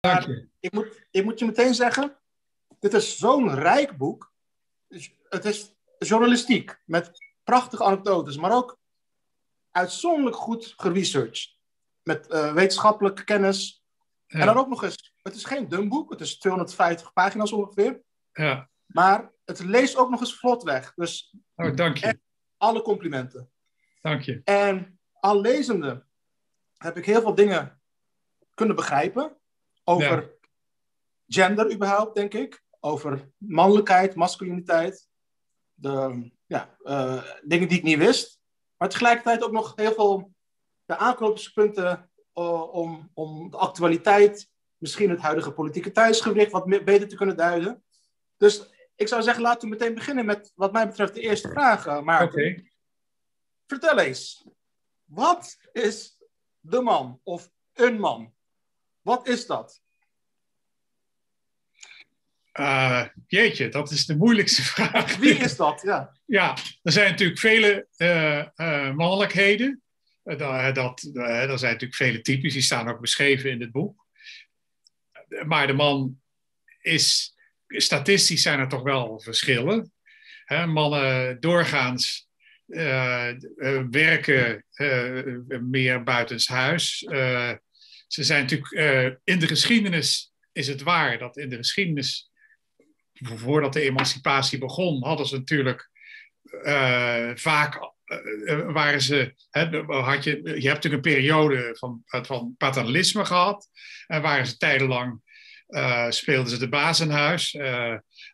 Dank je. Ik moet, ik moet je meteen zeggen, dit is zo'n rijk boek. Dus het is journalistiek met prachtige anekdotes, maar ook uitzonderlijk goed geresearched. Met uh, wetenschappelijke kennis. En dan ook nog eens, het is geen dun boek, het is 250 pagina's ongeveer. Ja. Maar het leest ook nog eens vlot weg. Dus oh, dank je. alle complimenten. Dank je. En al lezende heb ik heel veel dingen kunnen begrijpen. Over gender überhaupt, denk ik. Over mannelijkheid, masculiniteit. De ja, uh, dingen die ik niet wist. Maar tegelijkertijd ook nog heel veel de aanknopingspunten uh, om, om de actualiteit, misschien het huidige politieke thuisgewicht wat meer, beter te kunnen duiden. Dus ik zou zeggen, laten we meteen beginnen met wat mij betreft de eerste vraag, Maar Okay. Vertel eens, wat is de man of een man? Wat is dat? Uh, jeetje, dat is de moeilijkste vraag. Wie is dat? Ja, ja er zijn natuurlijk vele uh, uh, mannelijkheden. dat, dat, er zijn natuurlijk vele types, die staan ook beschreven in het boek. Maar de man is, statistisch zijn er toch wel verschillen. Hè, mannen doorgaans werken meer buitenshuis. Ze zijn natuurlijk in de geschiedenis is het waar dat in de geschiedenis, voordat de emancipatie begon, hadden ze natuurlijk vaak waren ze, hè, had je, je hebt natuurlijk een periode van, van paternalisme gehad en waren ze tijdenlang speelden ze de baas in huis.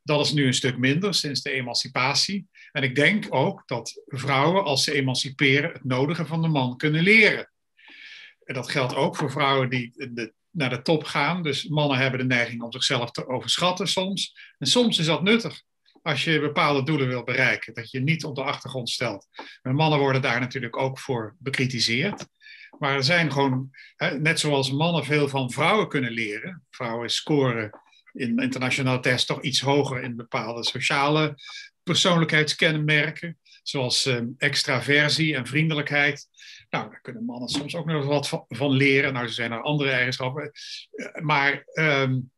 Dat is nu een stuk minder sinds de emancipatie. En ik denk ook dat vrouwen, als ze emanciperen, het nodige van de man kunnen leren. Dat geldt ook voor vrouwen die de, naar de top gaan. Dus mannen hebben de neiging om zichzelf te overschatten soms. En soms is dat nuttig als je bepaalde doelen wil bereiken. Dat je niet op de achtergrond stelt. En mannen worden daar natuurlijk ook voor bekritiseerd. Maar er zijn gewoon, net zoals mannen veel van vrouwen kunnen leren. Vrouwen scoren in internationale tests toch iets hoger in bepaalde sociale persoonlijkheidskenmerken, zoals uh, extraversie en vriendelijkheid. Nou, daar kunnen mannen soms ook nog wat van, van leren. Nou, er zijn er andere eigenschappen. Uh, maar um,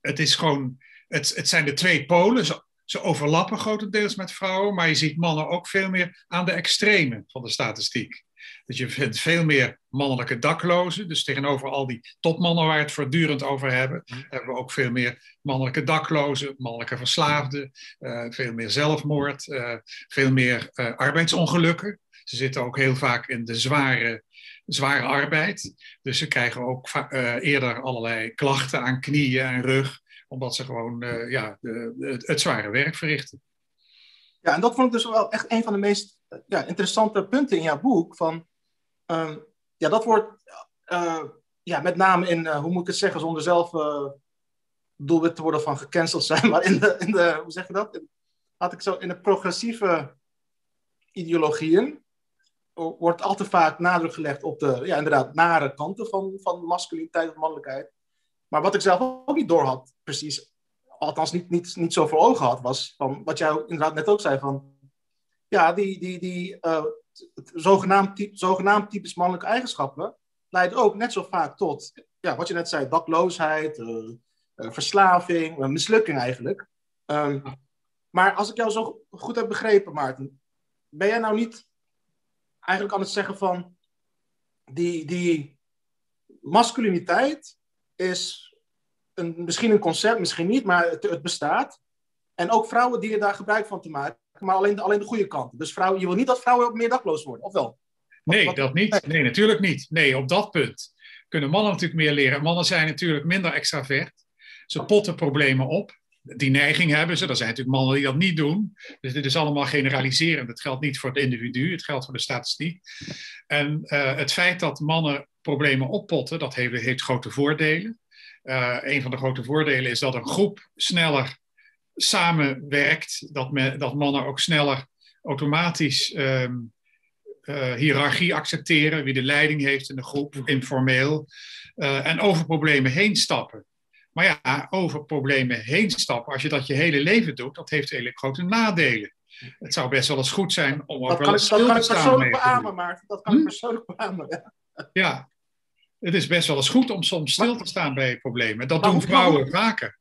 het is gewoon, het, het zijn de twee polen. Ze, ze overlappen grotendeels met vrouwen, maar je ziet mannen ook veel meer aan de extremen van de statistiek. Dus je vindt veel meer mannelijke daklozen. Dus tegenover al die topmannen waar we het voortdurend over hebben, hebben we ook veel meer mannelijke daklozen, mannelijke verslaafden, uh, veel meer zelfmoord, uh, veel meer uh, arbeidsongelukken. Ze zitten ook heel vaak in de zware, zware arbeid. Dus ze krijgen ook eerder allerlei klachten aan knieën en rug, omdat ze gewoon ja, de, het, zware werk verrichten. Ja, en dat vond ik dus wel echt een van de meest ja, interessante punten in jouw boek. Van, um, ja, dat wordt ja, met name in, hoe moet ik het zeggen, zonder zelf doelwit te worden van gecanceld zijn, maar in de, in de hoe zeg je dat? had ik zo, in de progressieve ideologieën wordt al te vaak nadruk gelegd op de, ja, inderdaad, nare kanten van, van masculiniteit of mannelijkheid. Maar wat ik zelf ook niet door had, precies, althans niet, niet, niet zo voor ogen had, was van wat jij inderdaad net ook zei van ja, die, die, die uh, zogenaamd, zogenaamd typisch mannelijke eigenschappen leiden ook net zo vaak tot, ja, wat je net zei, dakloosheid, uh, uh, verslaving, mislukking eigenlijk. Um, maar als ik jou zo goed heb begrepen, Maarten, ben jij nou niet eigenlijk aan het zeggen van die, die masculiniteit is een, misschien een concept, misschien niet, maar het, het bestaat. En ook vrouwen dienen daar gebruik van te maken maar alleen de, alleen de goede kant. Dus vrouwen, je wil niet dat vrouwen ook meer dakloos worden, of wel? Nee, wat, dat niet. Nee, natuurlijk niet. Nee, op dat punt kunnen mannen natuurlijk meer leren. Mannen zijn natuurlijk minder extravert. Ze potten problemen op. Die neiging hebben ze. Er zijn natuurlijk mannen die dat niet doen. Dus dit is allemaal generaliserend. Het geldt niet voor het individu, het geldt voor de statistiek. En uh, het feit dat mannen problemen oppotten, dat heeft, grote voordelen. Uh, een van de grote voordelen is dat een groep sneller samenwerkt, dat, dat mannen ook sneller automatisch um, uh, hiërarchie accepteren, wie de leiding heeft in de groep, informeel, en over problemen heen stappen. Maar ja, over problemen heen stappen, als je dat je hele leven doet, dat heeft hele grote nadelen. Het zou best wel eens goed zijn om ook dat wel eens stil Dat kan te ik staan. persoonlijk beamen, Maarten. Dat kan hm? ik persoonlijk beamen, ja. Ja, het is best wel eens goed om soms stil te staan bij problemen. Dat doen vrouwen vaker.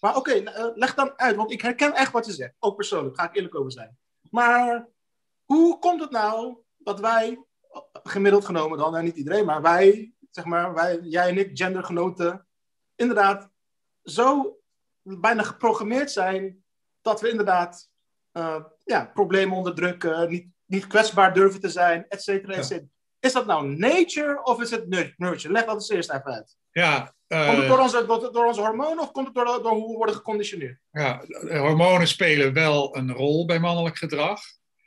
Maar oké, eh, leg dan uit, want ik herken echt wat je zegt. Ook persoonlijk, ga ik eerlijk over zijn. Maar hoe komt het nou dat wij, gemiddeld genomen dan, en niet iedereen, maar wij, zeg maar, wij, jij en ik, gendergenoten, inderdaad zo bijna geprogrammeerd zijn dat we inderdaad uh, ja, problemen onderdrukken, niet, niet kwetsbaar durven te zijn, et cetera, et cetera. Is dat nou nature of is het nurture? Leg dat eens eerst even uit. Ja, uh, komt het door onze, door, door onze hormonen of komt het door, door hoe we worden geconditioneerd? Ja, hormonen spelen wel een rol bij mannelijk gedrag.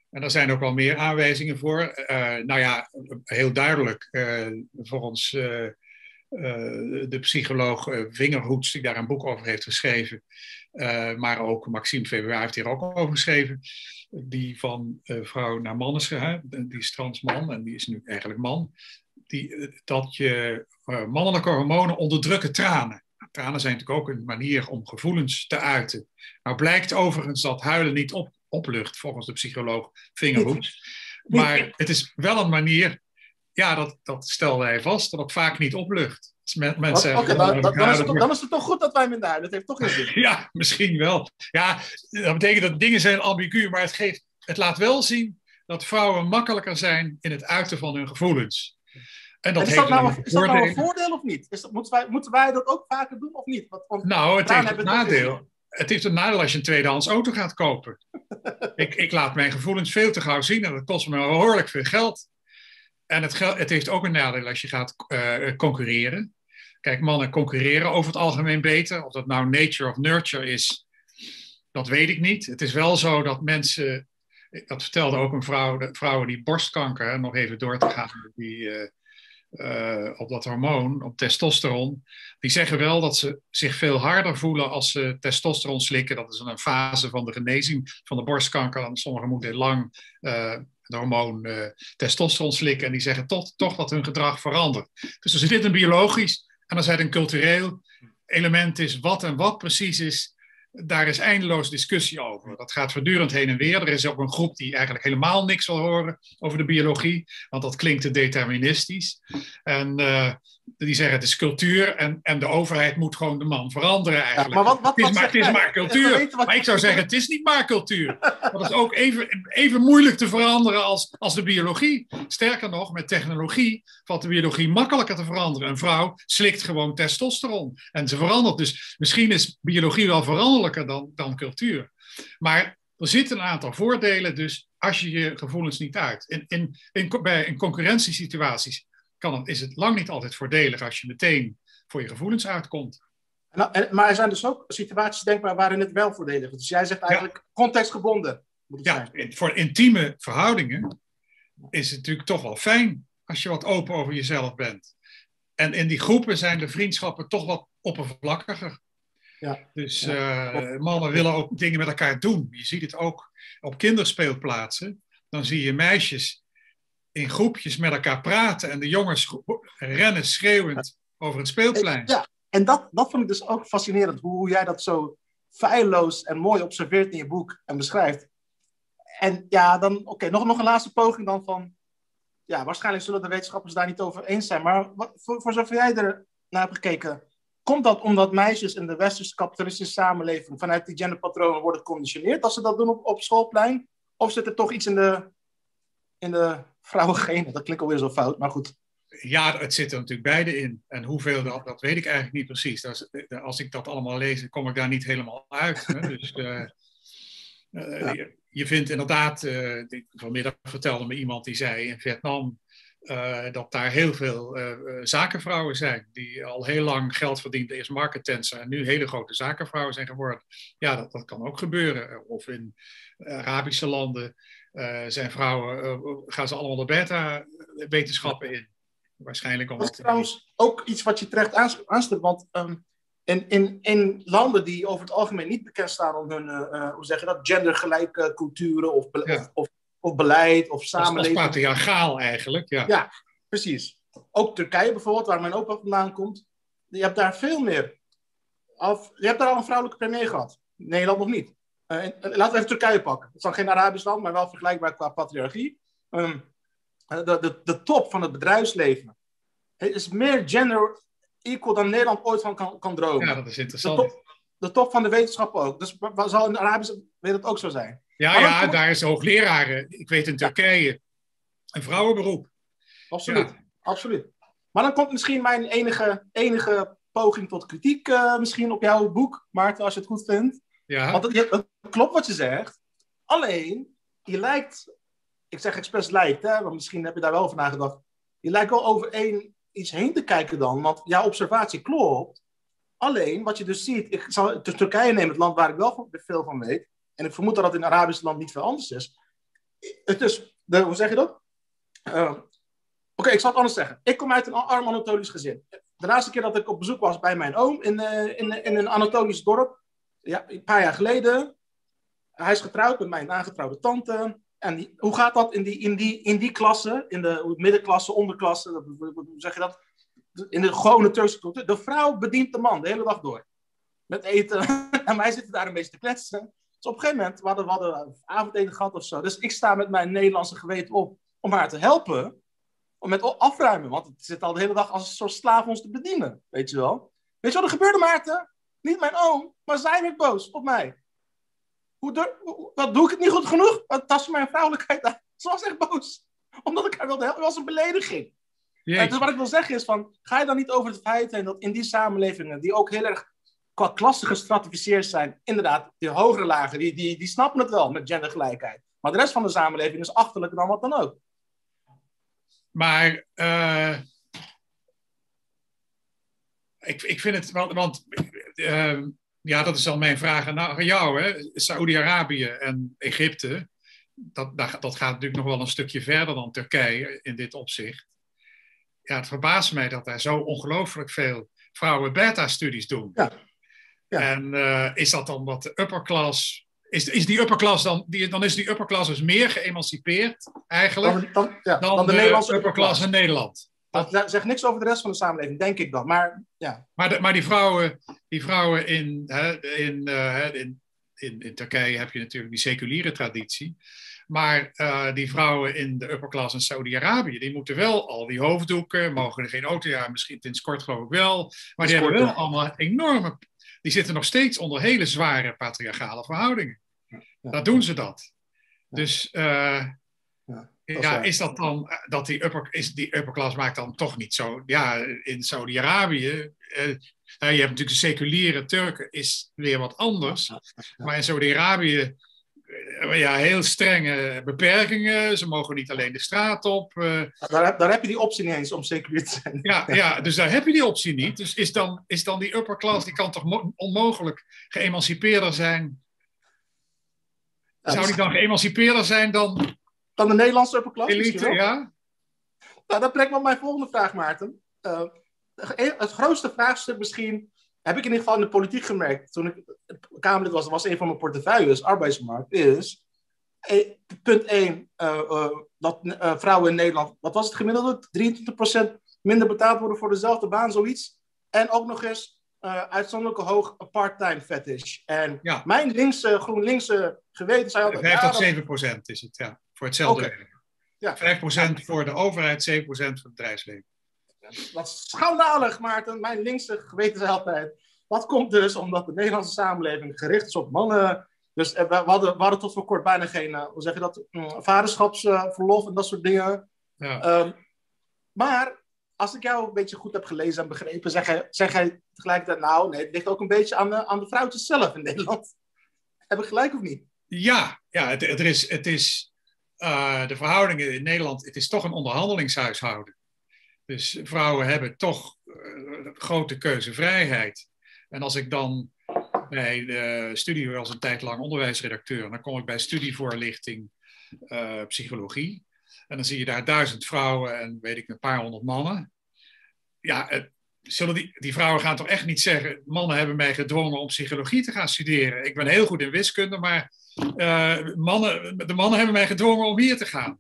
En daar zijn ook wel meer aanwijzingen voor. Uh, nou ja, heel duidelijk. Uh, volgens uh, de psycholoog Vingerhoets, die daar een boek over heeft geschreven. maar ook Maxime Februari heeft hier ook over geschreven. Die van vrouw naar man is gegaan. Die is transman en die is nu eigenlijk man. Die, dat je mannelijke hormonen onderdrukken tranen. Tranen zijn natuurlijk ook een manier om gevoelens te uiten. Nou blijkt overigens dat huilen niet op, oplucht, volgens de psycholoog Vingerhoed. Maar het is wel een manier, ja, dat, dat stelde hij vast, dat het vaak niet oplucht. Mensen Oké, dan, dan, is het, dan, is het toch goed dat wij minder huilen. Dat heeft toch geen zin. ja, misschien wel. Ja, dat betekent dat dingen zijn ambigu, maar het, geeft, het laat wel zien dat vrouwen makkelijker zijn in het uiten van hun gevoelens. En dat is, dat nou, is dat nou een voordeel of niet? Is dat, moeten, wij, moeten wij dat ook vaker doen of niet? Want, nou, het heeft een nadeel het heeft een nadeel als je een tweedehands auto gaat kopen. ik, ik laat mijn gevoelens veel te gauw zien en dat kost me behoorlijk veel geld. En het, het heeft ook een nadeel als je gaat uh, concurreren. Kijk, mannen concurreren over het algemeen beter. Of dat nou nature of nurture is, dat weet ik niet. Het is wel zo dat mensen, dat vertelde ook een vrouw, de vrouwen die borstkanker, nog even door te gaan, die, uh, uh, op dat hormoon, op testosteron, die zeggen wel dat ze zich veel harder voelen als ze testosteron slikken. Dat is een fase van de genezing van de borstkanker. En sommigen moeten lang hormoon uh, testosteron slikken. En die zeggen toch, toch dat hun gedrag verandert. Dus er zit een biologisch en er zit een cultureel element is. Wat en wat precies is, daar is eindeloos discussie over. Dat gaat voortdurend heen en weer. Er is ook een groep die eigenlijk helemaal niks wil horen over de biologie, want dat klinkt te deterministisch. En uh, die zeggen het is cultuur en, en de overheid moet gewoon de man veranderen eigenlijk. Ja, maar wat, wat, het is, maar, het is maar cultuur. Maar ik zou zeggen, het is niet maar cultuur. Dat is ook even, even moeilijk te veranderen als, als de biologie. Sterker nog, met technologie valt de biologie makkelijker te veranderen. Een vrouw slikt gewoon testosteron en ze verandert. Dus misschien is biologie wel veranderlijker dan, dan cultuur. Maar er zitten een aantal voordelen, dus als je je gevoelens niet uit. In, in, in, bij, in concurrentiesituaties kan het, is het lang niet altijd voordelig als je meteen voor je gevoelens uitkomt. Maar er zijn dus ook situaties denkbaar waarin het wel voordelig is. Dus jij zegt eigenlijk contextgebonden. Moet het ja, zijn. voor intieme verhoudingen is het natuurlijk toch wel fijn als je wat open over jezelf bent. En in die groepen zijn de vriendschappen toch wat oppervlakkiger. Ja. Dus uh, mannen willen ook dingen met elkaar doen. Je ziet het ook op kinderspeelplaatsen. Dan zie je meisjes in groepjes met elkaar praten en de jongens rennen schreeuwend over het speelplein. Ja, en dat, dat vond ik dus ook fascinerend, hoe jij dat zo feilloos en mooi observeert in je boek en beschrijft. En ja, dan, oké, nog, nog een laatste poging dan van, ja, waarschijnlijk zullen de wetenschappers daar niet over eens zijn, maar wat, voor, voor zover jij er naar hebt gekeken, komt dat omdat meisjes in de westerse kapitalistische samenleving vanuit die genderpatronen worden geconditioneerd als ze dat doen op, op schoolplein? Of zit er toch iets in de, in de vrouwengenen. Dat klinkt alweer zo fout, maar goed. Ja, het zit er natuurlijk beide in. En hoeveel, dat, dat weet ik eigenlijk niet precies. Dat is, als ik dat allemaal lees, kom ik daar niet helemaal uit. Hè? Dus uh, uh, je, je, vindt inderdaad, uh, vanmiddag vertelde me iemand die zei in Vietnam dat daar heel veel zakenvrouwen zijn. Die al heel lang geld verdienden, eerst markettensor en nu hele grote zakenvrouwen zijn geworden. Ja, dat, dat kan ook gebeuren. Of in Arabische landen uh, zijn vrouwen, uh, gaan ze allemaal de beta-wetenschappen in. Waarschijnlijk omdat... Dat is trouwens ook iets wat je terecht aanstipt, want um, in, in, in landen die over het algemeen niet bekend staan om hun, uh, hoe zeg je dat, gendergelijke culturen of, of, of, of, beleid of samenleving. Dat is patriarchaal eigenlijk, ja. Ja, precies. Ook Turkije bijvoorbeeld, waar mijn opa vandaan komt. Je hebt daar veel meer. Of, je hebt daar al een vrouwelijke premier gehad. Nederland nog niet. Uh, laten we even Turkije pakken. Het is dan geen Arabisch land, maar wel vergelijkbaar qua patriarchie. Um, de, de, de top van het bedrijfsleven Het is meer gender equal dan Nederland ooit van kan, kan dromen. Ja, dat is de, interessant. top, de top van de wetenschap ook. Dus wa- wa- zal in de Arabische wereld ook zo zijn. Ja, Maar ja, daar is hoogleraren. Ik weet in Turkije een vrouwenberoep. Absoluut. Absoluut. Maar dan komt misschien mijn enige, enige poging tot kritiek eh, misschien op jouw boek, Maarten, als je het goed vindt. Ja, Want het, het klopt wat je zegt. Alleen, je lijkt, ik zeg expres lijkt, hè, misschien heb je daar wel over nagedacht. Je lijkt wel over één iets heen te kijken dan, want jouw observatie klopt. Alleen, wat je dus ziet, ik zal Turkije nemen, het land waar ik wel veel van weet. En ik vermoed dat dat in Arabisch land niet veel anders is. Het is, de, hoe zeg je dat? Eh, Oké, ik zal het anders zeggen. Ik kom uit een arm Anatolisch gezin. De laatste keer dat ik op bezoek was bij mijn oom in, eh, in, in een Anatolisch dorp, ja, een paar jaar geleden. Hij is getrouwd met mijn aangetrouwde tante. En die, hoe gaat dat in die, in die, in die klasse, in de middenklasse, onderklasse, hoe zeg je dat? In de gewone Turkse cultuur. De vrouw bedient de man de hele dag door. Met eten. en wij zitten daar een beetje te kletsen. Dus op een gegeven moment, we hadden, we hadden avondeten gehad of zo. Dus ik sta met mijn Nederlandse geweten op om haar te helpen. Om met afruimen. Want het zit al de hele dag als een soort slaaf ons te bedienen. Weet je wel? Weet je wat er gebeurde, Maarten? Niet mijn oom, maar zij werd boos op mij. Hoe hoe- wat doe ik het niet goed genoeg? Wat tast mijn vrouwelijkheid aan? Ze was echt boos. Omdat ik haar wilde helpen. Was een belediging. Jeetje. dus wat ik wil zeggen is van, ga je dan niet over het feit heen dat in die samenlevingen, die ook heel erg qua klasse gestratificeerd zijn, inderdaad, die hogere lagen, die, die, die snappen het wel met gendergelijkheid. Maar de rest van de samenleving is achterlijker dan wat dan ook. Maar eh, ik, ik vind het, want, want eh, ja, dat is al mijn vraag aan jou. hè. Saoedi-Arabië en Egypte, dat, dat, gaat natuurlijk nog wel een stukje verder dan Turkije in dit opzicht. Ja, het verbaast mij dat daar zo ongelooflijk veel vrouwen beta-studies doen. Ja. Ja. En eh, is dat dan wat de upper class... Is, is die upper class dan, die, dan is die upper class dus meer geëmancipeerd eigenlijk Dan, dan, ja, dan, dan de, de, Nederlandse upper class in Nederland. Dat zegt niks over de rest van de samenleving, denk ik dan. Maar ja, Maar, de, maar die vrouwen, die vrouwen in, hè, in, eh, in, in, in Turkije heb je natuurlijk die seculiere traditie. Maar eh, die vrouwen in de upper class in Saudi-Arabië, die moeten wel al die hoofddoeken, mogen er geen auto, ja, misschien sinds kort geloof ik wel. Maar die hebben wel allemaal enorme, die zitten nog steeds onder hele zware patriarchale verhoudingen. Ja. Dat doen ze dat. Ja. Dus eh, Ja, is dat dan eh, dat die upper, is die upper class maakt dan toch niet zo? Ja, in Saudi-Arabië, eh, nou, je hebt natuurlijk de seculiere Turken, is weer wat anders. Maar in Saudi-Arabië, eh, ja, heel strenge beperkingen. Ze mogen niet alleen de straat op. eh, daar, heb- daar heb je die optie niet eens om seculier te zijn. ja, ja, dus daar heb je die optie niet. Dus is dan, is dan die upper class, die kan toch mo- onmogelijk geëmancipeerder zijn? Zou die dan geëmancipeerder zijn dan Dan de Nederlandse upper class misschien elite? Ja? Nou, dat brengt me op mijn volgende vraag, Maarten. Eh, het grootste vraagstuk misschien, heb ik in ieder geval in de politiek gemerkt, toen ik Kamerlid was, dat was een van mijn portefeuilles, arbeidsmarkt, is eh, punt 1, dat eh, vrouwen in Nederland, wat was het gemiddelde, 23% minder betaald worden voor dezelfde baan, zoiets. En ook nog eens eh uitzonderlijke hoog part-time fetish. En Ja. mijn linkse, GroenLinkse geweten zei altijd... 5 ja, tot dat- 7 procent is het, ja. Voor hetzelfde werk. Ja. 5 procent voor de overheid, 7 procent voor het bedrijfsleven. Dat is schandalig, Maarten. Mijn linkse geweten zei altijd. Wat komt dus omdat de Nederlandse samenleving gericht is op mannen. Dus eh, we hadden, we hadden tot voor kort bijna geen, eh, hoe zeg je dat, mm, vaderschapsverlof en dat soort dingen. Ja. Ehm, maar als ik jou een beetje goed heb gelezen en begrepen, zeg jij, zeg jij tegelijkertijd, nou nee, het ligt ook een beetje aan de, aan de vrouwtjes zelf in Nederland. Heb ik gelijk of niet? Ja, ja het, het is, het is eh, de verhoudingen in Nederland, het is toch een onderhandelingshuishouden. Dus vrouwen hebben toch eh, grote keuzevrijheid. En als ik dan bij de studie was een tijd lang onderwijsredacteur, dan kom ik bij studievoorlichting eh, psychologie. En dan zie je daar duizend vrouwen en weet ik een paar honderd mannen. Ja, het, zullen die, die vrouwen gaan toch echt niet zeggen: mannen hebben mij gedwongen om psychologie te gaan studeren. Ik ben heel goed in wiskunde, maar eh, mannen, de mannen hebben mij gedwongen om hier te gaan.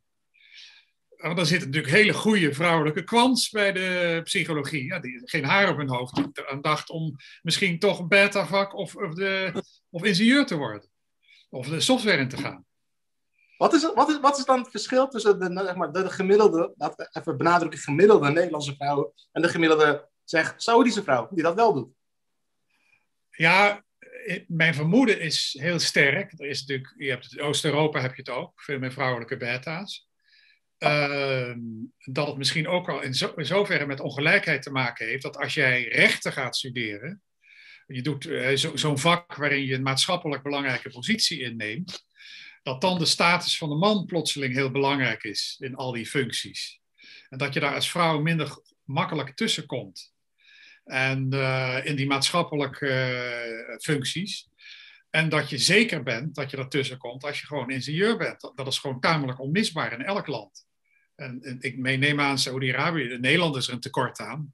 Want dan zit natuurlijk hele goede vrouwelijke kwants bij de psychologie. Ja, die geen haar op hun hoofd die aan dacht om misschien toch een beta-vak of, of, de, of ingenieur te worden. Of de software in te gaan. Wat is, wat, is, wat is dan het verschil tussen de, zeg maar, de, gemiddelde, laten we even benadrukken, gemiddelde Nederlandse vrouw en de gemiddelde, zeg, Saoedische vrouw, die dat wel doet? Ja, mijn vermoeden is heel sterk. Er is natuurlijk, je hebt het, in Oost-Europa heb je het ook, veel meer vrouwelijke beta's. Uh, dat het misschien ook al in, zo, in, zoverre met ongelijkheid te maken heeft dat als jij rechten gaat studeren, je doet uh, zo'n vak waarin je een maatschappelijk belangrijke positie inneemt, dat dan de status van de man plotseling heel belangrijk is in al die functies. En dat je daar als vrouw minder makkelijk tussenkomt. En uh, in die maatschappelijke uh, functies. En dat je zeker bent dat je ertussen komt als je gewoon ingenieur bent. Dat is gewoon tamelijk onmisbaar in elk land. En, en ik neem aan Saudi-Arabië, in Nederland is er een tekort aan.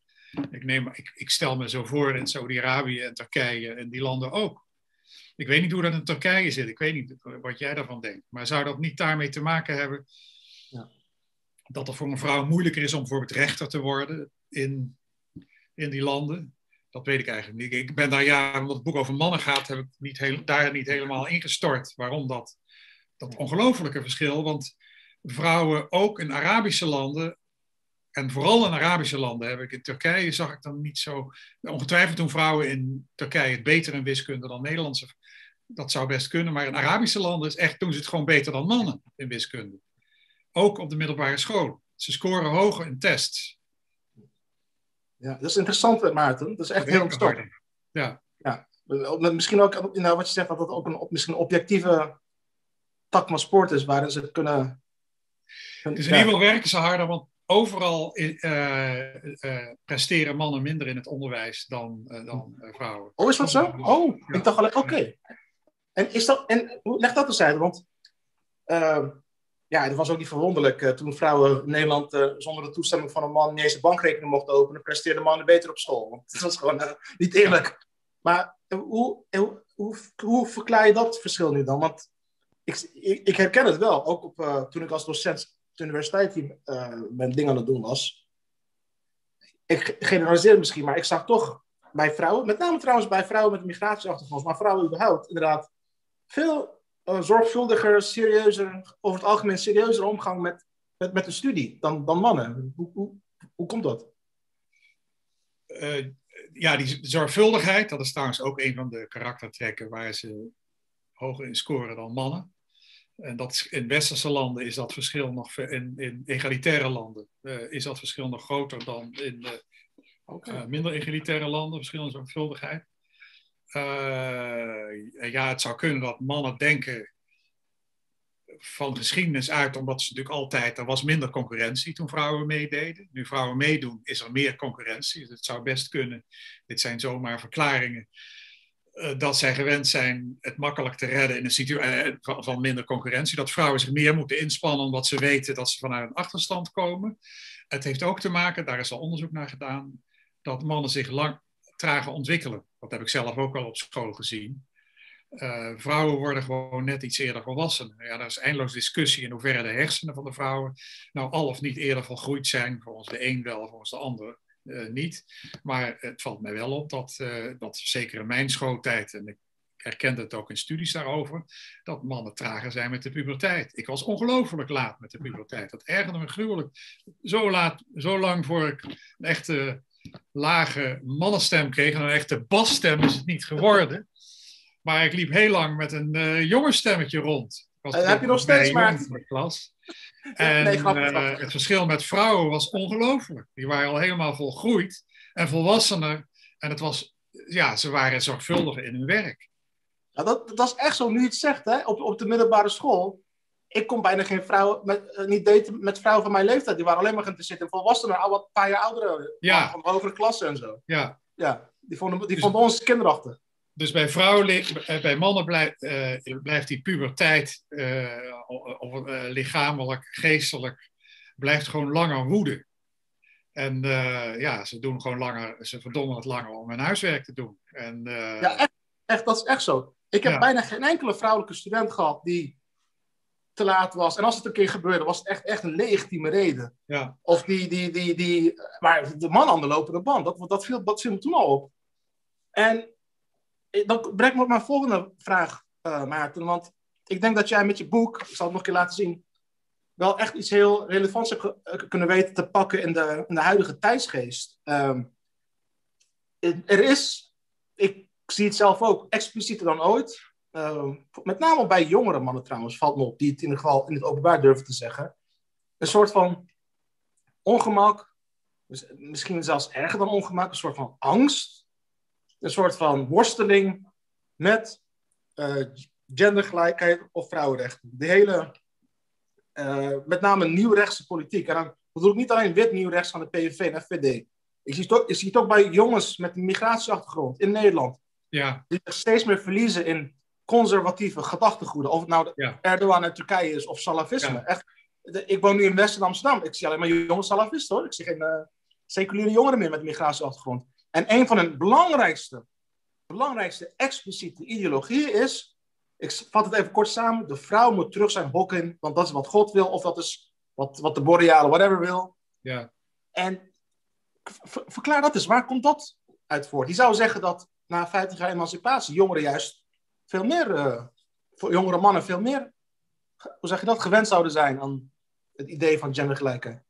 Ik, neem, ik, ik stel me zo voor in Saudi-Arabië en Turkije en die landen ook. Ik weet niet hoe dat in Turkije zit. Ik weet niet wat jij daarvan denkt. Maar zou dat niet daarmee te maken hebben ja. dat het voor een vrouw moeilijker is om bijvoorbeeld rechter te worden in, in die landen? Dat weet ik eigenlijk niet. Ik ben daar ja, omdat het boek over mannen gaat, heb ik niet daar niet helemaal ingestort. Waarom dat? Dat ongelofelijke verschil. Want vrouwen ook in Arabische landen en vooral in Arabische landen heb ik in Turkije zag ik dan niet zo. Ongetwijfeld doen vrouwen in Turkije het beter in wiskunde dan Nederlandse. Dat zou best kunnen, maar in Arabische landen is echt, doen ze het gewoon beter dan mannen in wiskunde. Ook op de middelbare school. Ze scoren hoger in tests. Ja, dat is interessant, Maarten. Dat is echt heel interessant. Ja. ja. Misschien ook, nou, wat je zegt, dat het ook een, misschien een objectieve tak van sport is, waarin ze kunnen. Dus in ieder geval werken ze harder, want overal uh, uh, presteren mannen minder in het onderwijs dan, uh, dan vrouwen. Oh, is dat zo? Oh, ik dacht alleen, oké. En, is dat, en leg dat terzijde, want ja, het was ook niet verwonderlijk. toen vrouwen in Nederland zonder de toestemming van een man niet eens een bankrekening mochten openen, presteerden mannen beter op school. Want dat was gewoon niet eerlijk. Maar hoe, hoe, hoe, verklaar je dat verschil nu dan? Want ik, ik, ik herken het wel, ook op, toen ik als docent de universiteit uh, mijn ding aan het doen was. Ik generaliseer misschien, maar ik zag toch bij vrouwen, met name trouwens bij vrouwen met migratieachtergrond, maar vrouwen überhaupt, inderdaad, veel zorgvuldiger, serieuzer, over het algemeen serieuzer omgang met, met, met de studie dan, dan mannen. Hoe, hoe, hoe komt dat? Uh, ja, die zorgvuldigheid, dat is trouwens ook een van de karaktertrekken waar ze hoger in scoren dan mannen. En dat in westerse landen is dat verschil nog, in, in egalitaire landen, uh, is dat verschil nog groter dan in uh, okay. uh, minder egalitaire landen, verschil in zorgvuldigheid. Ja, het zou kunnen dat mannen denken van geschiedenis uit, omdat ze natuurlijk altijd, er was minder concurrentie toen vrouwen meededen. Nu vrouwen meedoen, is er meer concurrentie. Dus het zou best kunnen, dit zijn zomaar verklaringen, eh, dat zij gewend zijn het makkelijk te redden in een situatie eh, van minder concurrentie. Dat vrouwen zich meer moeten inspannen omdat ze weten dat ze vanuit een achterstand komen. Het heeft ook te maken, daar is al onderzoek naar gedaan, dat mannen zich lang trager ontwikkelen. Dat heb ik zelf ook wel op school gezien. Uh, vrouwen worden gewoon net iets eerder volwassen. Ja, er is eindeloos discussie in hoeverre de hersenen van de vrouwen nou al of niet eerder volgroeid zijn. Volgens de een wel, volgens de ander uh, niet. Maar het valt mij wel op dat, uh, dat zeker in mijn schooltijd, en ik herkende het ook in studies daarover, dat mannen trager zijn met de puberteit. Ik was ongelooflijk laat met de puberteit. Dat ergerde me gruwelijk. Zo, laat, zo lang voor ik een echte lage mannenstem kreeg, en een echte basstem is het niet geworden. Maar ik liep heel lang met een uh, jongensstemmetje rond. Was heb je nog steeds maar... klas. En nee, uh, het verschil met vrouwen was ongelooflijk. Die waren al helemaal volgroeid en volwassener. En het was, ja, ze waren zorgvuldiger in hun werk. Ja, dat, dat is echt zo, nu je het zegt, hè? Op, op de middelbare school. Ik kon bijna geen vrouw, met, uh, niet daten met vrouwen van mijn leeftijd. Die waren alleen maar geïnteresseerd in volwassenen, al wat paar jaar ouderen. Ja. Van hogere klasse en zo. Ja. Ja, die vonden, die dus, vonden ons kinderachtig dus bij vrouwen, eh, bij mannen blijft, uh, blijft die puberteit, uh, of, uh, lichamelijk, geestelijk, blijft gewoon langer woeden. En ja, ze doen gewoon langer, ze verdommen het langer om hun huiswerk te doen. En, ja, echt, echt, dat is echt zo. Ik heb ja. bijna geen enkele vrouwelijke student gehad die te laat was. En als het een keer gebeurde, was het echt, echt een legitieme reden. Ja. Of die, die, die, die, maar de man aan de lopende band, dat, dat, viel, dat viel me toen al op. En dan brengt me op mijn volgende vraag, uh, Maarten. Want ik denk dat jij met je boek, ik zal het nog een keer laten zien, wel echt iets heel relevants hebt kunnen weten te pakken in de, in de huidige tijdsgeest. Ehm, er is, ik zie het zelf ook, explicieter dan ooit. Ehm, met name bij jongere mannen trouwens, valt me op, die het in ieder geval in het openbaar durven te zeggen. Een soort van ongemak, dus misschien zelfs erger dan ongemak, een soort van angst. Een soort van worsteling met uh, gendergelijkheid of vrouwenrechten. De hele, uh, met name nieuwrechtse politiek. En dan bedoel ik niet alleen wit nieuwrechts van de PVV en FVD. Ik zie, het ook, ik zie het ook bij jongens met een migratieachtergrond in Nederland. Ja. Die zich steeds meer verliezen in conservatieve gedachtegoeden. Of het nou ja. Erdogan uit Turkije is of salafisme. Echt, ik woon nu in Westen Amsterdam. Ik zie alleen maar jonge salafisten hoor. Ik zie geen uh, seculiere jongeren meer met migratieachtergrond. En een van hun belangrijkste, belangrijkste expliciete ideologieën is. Ik vat het even kort samen. De vrouw moet terug zijn hok in, want dat is wat God wil. Of dat is wat, wat de boreale whatever wil. Ja. En verklaar dat eens. Waar komt dat uit voort? Die zou zeggen dat na 50 jaar emancipatie jongeren juist veel meer, uh, voor jongere mannen veel meer, hoe zeg je dat, gewend zouden zijn aan het idee van gendergelijkheid.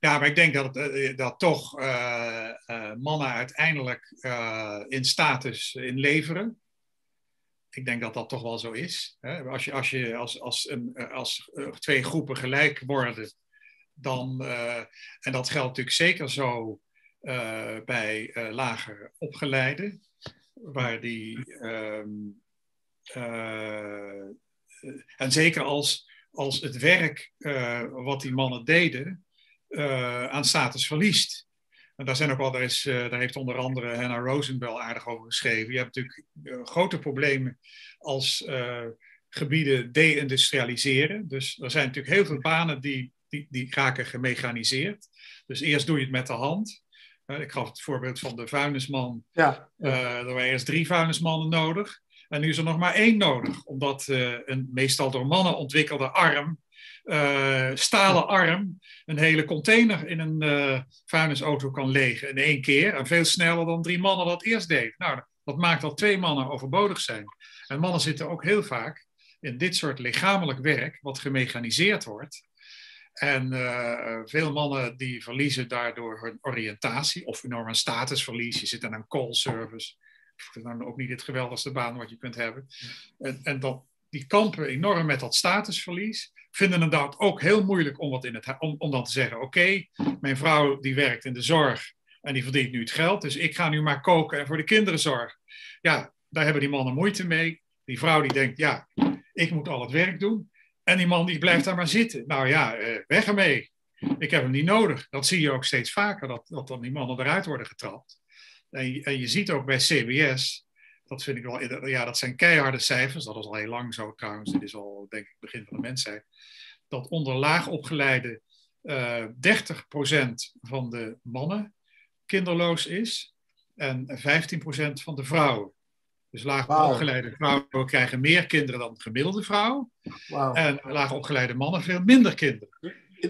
Ja, maar ik denk dat, eh, dat toch uh, mannen uiteindelijk in status inleveren. Ik denk dat dat toch wel zo is. Hè? Als, je, als, je, als, als, een, als twee groepen gelijk worden, dan, en dat geldt natuurlijk zeker zo bij lager opgeleiden, waar die. Um, uh, en zeker als, als het werk uh, wat die mannen deden uh, aan status verliest. En daar, zijn ook wel, daar, is, daar heeft onder andere Hannah Rosenbell aardig over geschreven. Je hebt natuurlijk grote problemen als gebieden deindustrialiseren. Dus er zijn natuurlijk heel veel banen die, die, die raken gemechaniseerd. Dus eerst doe je het met de hand. Ik gaf het voorbeeld van de vuilnisman. Ja. er waren eerst drie vuilnismannen nodig. En nu is er nog maar één nodig, omdat uh, een meestal door mannen ontwikkelde arm, uh, stalen arm, een hele container in een uh, vuilnisauto kan legen in één keer. En veel sneller dan drie mannen dat eerst deden. Nou, dat maakt dat twee mannen overbodig zijn. En mannen zitten ook heel vaak in dit soort lichamelijk werk, wat gemechaniseerd wordt. En veel mannen die verliezen daardoor hun oriëntatie of enorm statusverlies. Je zit in een call service dat is nou ook niet het geweldigste baan wat je kunt hebben. En, en dat, die kampen enorm met dat statusverlies. Vinden het ook heel moeilijk om, wat in het, om, om dan te zeggen: Oké, mijn vrouw die werkt in de zorg en die verdient nu het geld, dus ik ga nu maar koken en voor de kinderen zorgen. Ja, daar hebben die mannen moeite mee. Die vrouw die denkt: Ja, ik moet al het werk doen. En die man die blijft daar maar zitten. Nou ja, eh, weg ermee. Ik heb hem niet nodig. Dat zie je ook steeds vaker, dat, dat dan die mannen eruit worden getrapt. En je, en je ziet ook bij CBS, dat vind ik wel, ja, dat zijn keiharde cijfers, dat is al heel lang zo trouwens, dit is al denk ik begin van de mensheid, dat onder laag opgeleide uh, 30% van de mannen kinderloos is en 15% van de vrouwen. Dus laag opgeleide vrouwen krijgen meer kinderen dan de gemiddelde vrouw. Wow. En laag opgeleide mannen veel minder kinderen.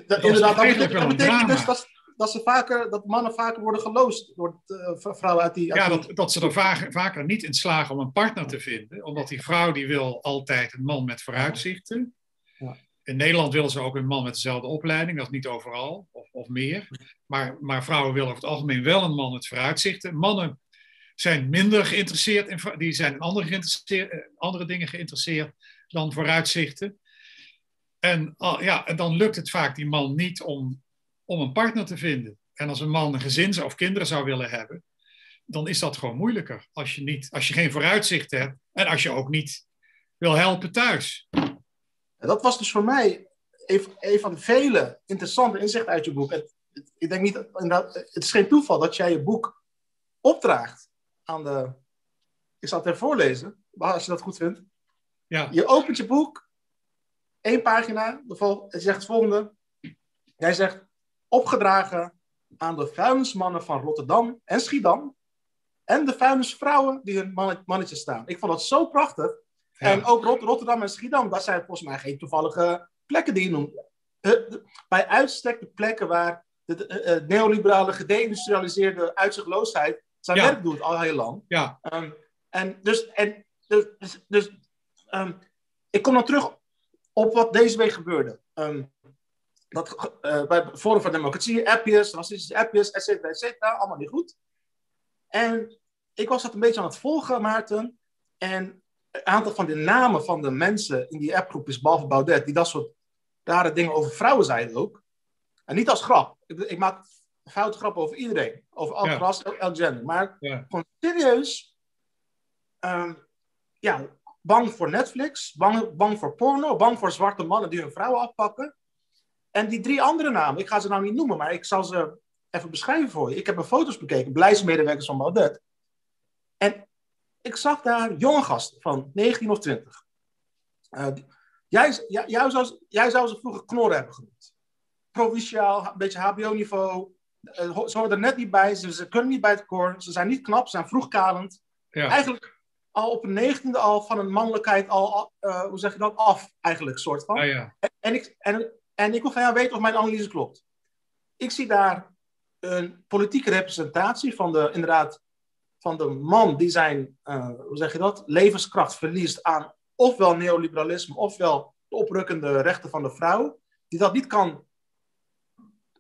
Dat, inderdaad, dat betekent, dat betekent dus dat, dat, ze vaker, dat mannen vaker worden geloosd door uh, vrouwen uit die... ja, dat, dat ze er vaker, vaker niet in slagen om een partner te vinden. Omdat die vrouw die wil altijd een man met vooruitzichten. Ja. In Nederland willen ze ook een man met dezelfde opleiding. Dat is niet overal, of, of meer. Maar, maar vrouwen willen over het algemeen wel een man met vooruitzichten. Mannen zijn minder geïnteresseerd in... Die zijn in andere, eh, andere dingen geïnteresseerd dan vooruitzichten. En, uh, ja, en dan lukt het vaak die man niet om om een partner te vinden. En als een man een gezin of kinderen zou willen hebben, dan is dat gewoon moeilijker. Als je, niet, als je geen vooruitzicht hebt en als je ook niet wil helpen thuis. Dat was dus voor mij een, van de vele interessante inzichten uit je boek. Ik denk niet, het is geen toeval dat jij je boek opdraagt aan de. Ik zal het even voorlezen, als je dat goed vindt. Ja. Je opent je boek, één pagina, je zegt het volgende. Jij zegt: opgedragen aan de vuilnismannen van Rotterdam en Schiedam. En de vuilnisvrouwen die hun mannetjes staan. Ik vond dat zo prachtig. En ook Rotterdam en Schiedam, dat zijn volgens mij geen toevallige plekken die je noemt. Bij uitstek de plekken waar de, neoliberale, gedeindustrialiseerde uitzichtloosheid zijn werk doet al heel lang. Ja. Um, en dus, en, dus, dus um, ik kom dan terug op wat deze week gebeurde. Um, dat, uh, bij Forum voor Democratie, Appius, racistische Appius, et cetera, et cetera, allemaal niet goed. En ik was dat een beetje aan het volgen, Maarten. En een aantal van de namen van de mensen in die appgroep is, behalve Baudet, die dat soort rare dingen over vrouwen zeiden ook. En niet als grap. Ik, ik maak foute grappen over iedereen. Over elk ras, elk gender. Maar gewoon serieus. Um, ja, bang voor Netflix, bang, bang voor porno, bang voor zwarte mannen die hun vrouwen afpakken. En die drie andere namen, ik ga ze nou niet noemen, maar ik zal ze even beschrijven voor je. Ik heb mijn foto's bekeken, beleidsmedewerkers van Baudet. En ik zag daar jonge gasten van 19 of 20. Uh, eh, jij, jij, jij, zou, jij zou ze vroeger knorren hebben genoemd. Provinciaal, een beetje HBO-niveau. Uh, ze horen er net niet bij, ze, ze, kunnen niet bij het koor, ze zijn niet knap, ze zijn vroegkalend. Ja. Eigenlijk al op een negentiende al van een mannelijkheid al, uh, hoe zeg je dat, af eigenlijk, soort van. Ah, ja. en, en, ik, en, en ik wil van jou weten of mijn analyse klopt. Ik zie daar een politieke representatie van de, inderdaad, van de man die zijn, uh, hoe zeg je dat, levenskracht verliest aan ofwel neoliberalisme, ofwel de oprukkende rechten van de vrouw, die dat niet kan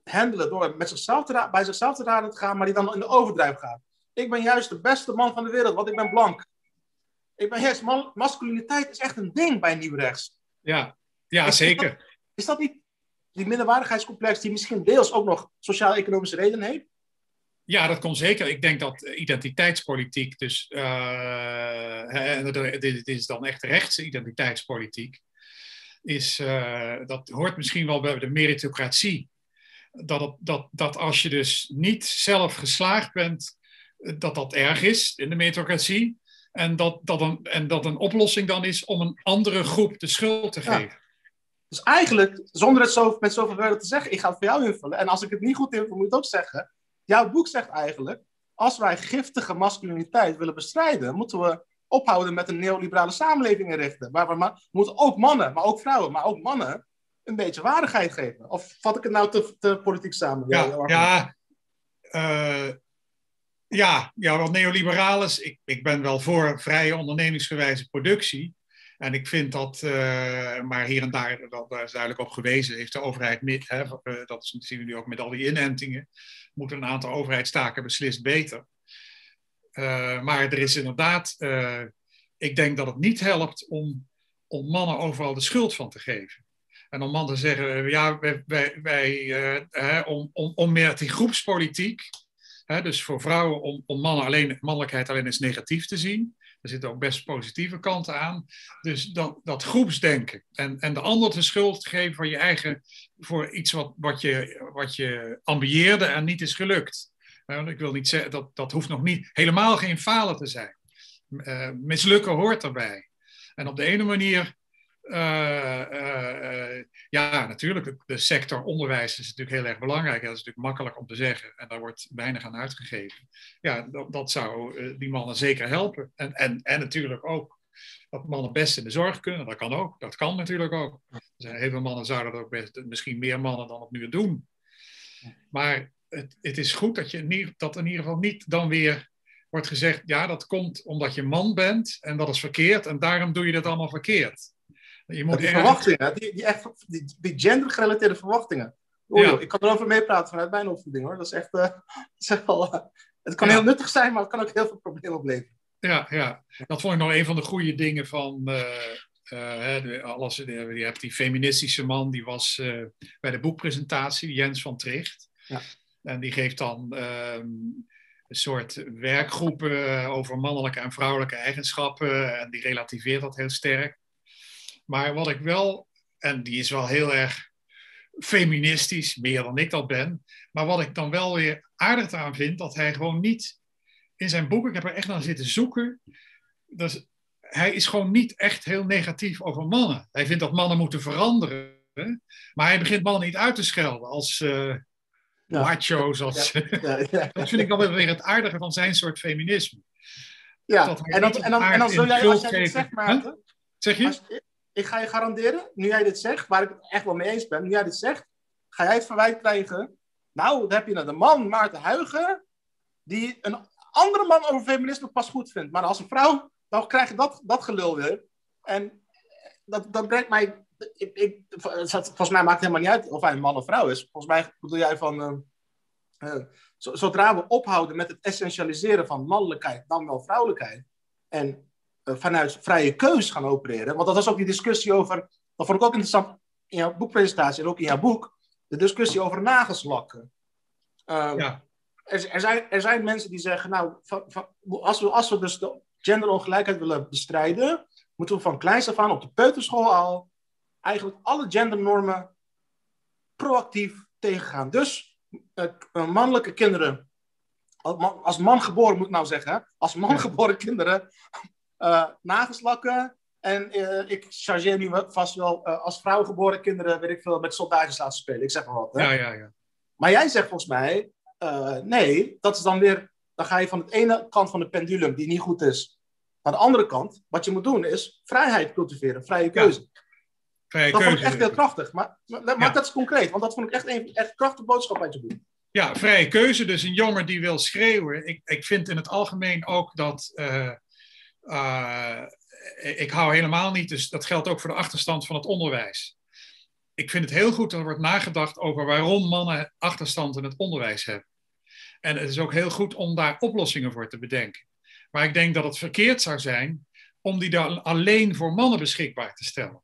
handelen door met zichzelf te, bij zichzelf te raden te gaan, maar die dan in de overdrijf gaat. Ik ben juist de beste man van de wereld, want ik ben blank. Ik ben juist, masculiniteit is echt een ding bij Nieuw Rechts. Ja, ja zeker. Is dat, is dat niet die minderwaardigheidscomplex die misschien deels ook nog sociaal-economische redenen heeft? Ja, dat komt zeker. Ik denk dat identiteitspolitiek, dus uh, dit is dan echt rechtse identiteitspolitiek, is, uh, dat hoort misschien wel bij de meritocratie. Dat, dat, dat als je dus niet zelf geslaagd bent, dat dat erg is in de meritocratie. En dat, dat, een, en dat een oplossing dan is om een andere groep de schuld te geven. Dus eigenlijk, zonder het zo, met zoveel woorden te zeggen, ik ga het voor jou invullen. En als ik het niet goed invul, moet ik het ook zeggen. Jouw boek zegt eigenlijk, als wij giftige masculiniteit willen bestrijden, moeten we ophouden met een neoliberale samenleving inrichten. Waar we maar, moeten ook mannen, maar ook vrouwen, maar ook mannen een beetje waardigheid geven. Of vat ik het nou te, te politiek samen? Ja, ja, uh, ja, ja, wat neoliberaal is. Ik, ik ben wel voor vrije ondernemingsgewijze productie. En ik vind dat, uh, maar hier en daar, dat, daar is duidelijk op gewezen, heeft de overheid, met, hè, uh, dat zien we nu ook met al die inentingen, moeten een aantal overheidstaken beslist beter. Uh, maar er is inderdaad, ik denk dat het niet helpt om, om mannen overal de schuld van te geven. En om mannen te zeggen, ja, wij, wij, wij om, om, om meer die groepspolitiek, hè, dus voor vrouwen om, om mannen alleen, mannelijkheid alleen eens negatief te zien. Er zitten ook best positieve kanten aan. Dus dat, dat groepsdenken en, en de ander de schuld geven voor je eigen, voor iets wat, wat, je, wat je ambieerde en niet is gelukt. Uh, ik wil niet zeggen, dat, dat hoeft nog niet helemaal geen falen te zijn. Uh, mislukken hoort erbij. En op de ene manier ja, natuurlijk, de sector onderwijs is natuurlijk heel erg belangrijk. Dat is natuurlijk makkelijk om te zeggen en daar wordt weinig aan uitgegeven. Ja, dat, zou die mannen zeker helpen. En, en, en natuurlijk ook dat mannen best in de zorg kunnen. Dat kan ook. Dat kan natuurlijk ook. Heel veel mannen zouden dat ook best, misschien meer mannen dan het nu doen. Maar het, het is goed dat, je in, dat in ieder geval niet dan weer wordt gezegd: ja, dat komt omdat je man bent en dat is verkeerd en daarom doe je dat allemaal verkeerd. Je moet die verwachtingen, die, die, echt, die, die gendergerelateerde verwachtingen. ja. ik kan erover meepraten vanuit mijn opvoeding hoor. Dat is echt, uh, dat wel, uh, het kan heel nuttig zijn, maar het kan ook heel veel problemen opleveren. Ja, ja, dat vond ik nog een van de goede dingen van. Uh, alles, je hebt die feministische man, die was bij de boekpresentatie, Jens van Tricht. Ja. En die geeft dan ehm, een soort werkgroepen over mannelijke en vrouwelijke eigenschappen. En die relativeert dat heel sterk. Maar wat ik wel, en die is wel heel erg feministisch, meer dan ik dat ben. Maar wat ik dan wel weer aardig aan vind, dat hij gewoon niet in zijn boek, ik heb er echt naar zitten zoeken. Dus hij is gewoon niet echt heel negatief over mannen. Hij vindt dat mannen moeten veranderen. Maar hij begint mannen niet uit te schelden als uh, macho's. Als, ja, ja, dat vind ik dan weer het aardige van zijn soort feminisme. Ja, en, dat, en, dan, en dan zul jij, als jij zegt, Maarten... Zeg je? Ik ga je garanderen, nu jij dit zegt, waar ik het echt wel mee eens ben, nu jij dit zegt, ga jij het verwijt krijgen. Nou, dan heb je nou de man Maarten Huigen, die een andere man over feminisme pas goed vindt. Maar als een vrouw, dan krijg je dat, dat gelul weer. En dat, dat brengt mij. Ik, ik, volgens mij maakt het helemaal niet uit of hij een man of vrouw is. Volgens mij bedoel jij van. Uh, zodra we ophouden met het essentialiseren van mannelijkheid, dan wel vrouwelijkheid. En vanuit vrije keus gaan opereren. Want dat was ook die discussie over. Dat vond ik ook interessant in jouw boekpresentatie en ook in jouw boek. De discussie over nageslakken. Uh, ja. er, er, zijn, er zijn mensen die zeggen, nou, van, van, als, we, als we dus de genderongelijkheid willen bestrijden, moeten we van kleins af aan op de peuterschool al eigenlijk alle gendernormen proactief tegengaan. Dus uh, mannelijke kinderen, als man geboren moet ik nou zeggen, als man geboren kinderen nageslakken. En uh, ik chargeer nu vast wel als vrouw geboren kinderen, weet ik veel, met soldaatjes laten spelen. Ik zeg maar wat. Hè? Ja, ja, ja. Maar jij zegt volgens mij, nee, dat is dan weer, dan ga je van het ene kant van de pendulum, die niet goed is, aan de andere kant, wat je moet doen is vrijheid cultiveren, vrije keuze. Ja. Vrije dat keuze. vond ik echt heel krachtig. Maar, maar, dat is concreet, want dat vond ik echt een echt krachtige boodschap uit je boek. Ja, vrije keuze. Dus een jongen die wil schreeuwen. Ik, ik vind in het algemeen ook dat. Uh, uh, ik hou helemaal niet, dus dat geldt ook voor de achterstand van het onderwijs. Ik vind het heel goed dat er wordt nagedacht over waarom mannen achterstand in het onderwijs hebben. En het is ook heel goed om daar oplossingen voor te bedenken. Maar ik denk dat het verkeerd zou zijn om die dan alleen voor mannen beschikbaar te stellen.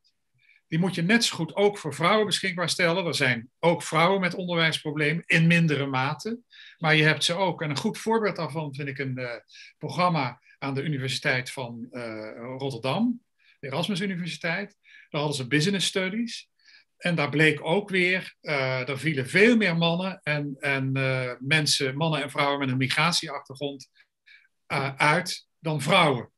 Die moet je net zo goed ook voor vrouwen beschikbaar stellen. Er zijn ook vrouwen met onderwijsproblemen in mindere mate. Maar je hebt ze ook. En een goed voorbeeld daarvan vind ik een uh, programma aan de Universiteit van uh, Rotterdam, de Erasmus Universiteit. Daar hadden ze business studies. En daar bleek ook weer, uh, er vielen veel meer mannen en, en mensen, mannen en vrouwen met een migratieachtergrond uh, uit dan vrouwen.